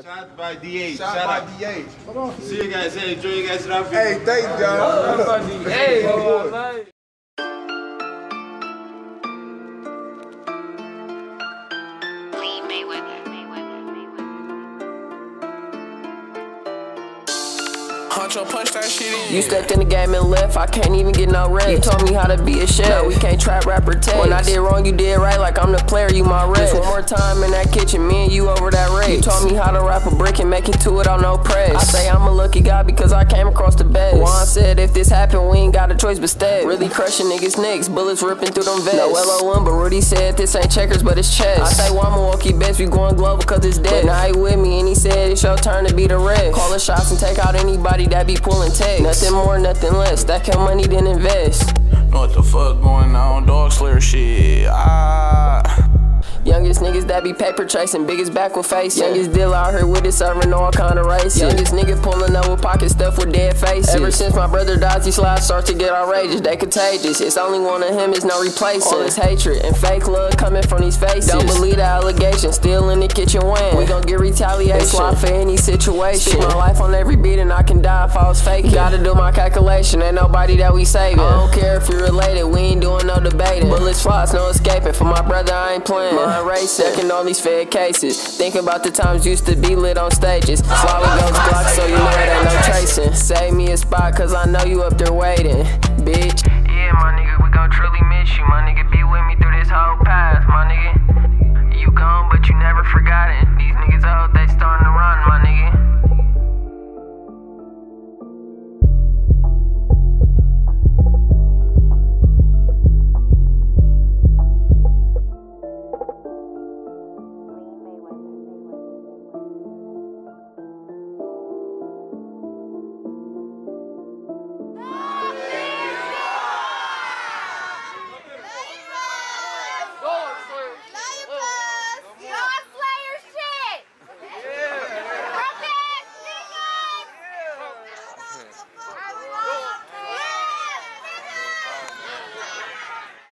Shot by DH. Shot Shout by out. DH. Hold on. See you guys. Hey, enjoy you guys' rap. Hey, thank you, John. Hey, boy. boy. Lee Mayweather. Mayweather. Huncho punch that shit in. You stepped in the game and left, I can't even get no rest. You taught me how to be a chef. No, we can't trap rapper text. When I did wrong, you did right, like I'm the player, you my rest. Just one more time in that kitchen, me and you over that race. You taught me how to rap a brick and make it to it on no press. I say I'm a lucky guy because I came across the best. Wan said if this happened, we ain't got a choice but step. Really crushing niggas' necks, bullets ripping through them vests. No LOM, but Rudy said this ain't checkers, but it's chess. I say why Milwaukee best, we going global cause it's dead. But now he with me and he said it's your turn to be the rest. Call the shots and take out anybody that be pulling text. Nothing more, nothing less. Stack your money, then invest. Know what the fuck going on? Dog slayer shit. Ah. Youngest niggas that be paper chasing, biggest back with face. Youngest dealer out here with it, serving all kind of races. Youngest nigga pulling up with pocket stuff with dead faces. Ever since my brother died, these slides start to get outrageous. They contagious. It's only one of him, it's no replacing. All this hatred and fake love coming from these faces. Don't believe the still in the kitchen when we gon' get retaliation. Slide for any situation. Stick my life on every beat and I can die if I was faking. Gotta do my calculation, ain't nobody that we saving. I don't care if you're related, we ain't doing no debating. Bullets flies, no escaping. For my brother, I ain't playing. Mind racing, checking all these fed cases. Thinking about the times used to be lit on stages. Slowly goes Glock, so you know it ain't no tracing. Save me a spot, cause I know you up there waiting, bitch. Yeah, my nigga, we gon' truly miss you. My nigga,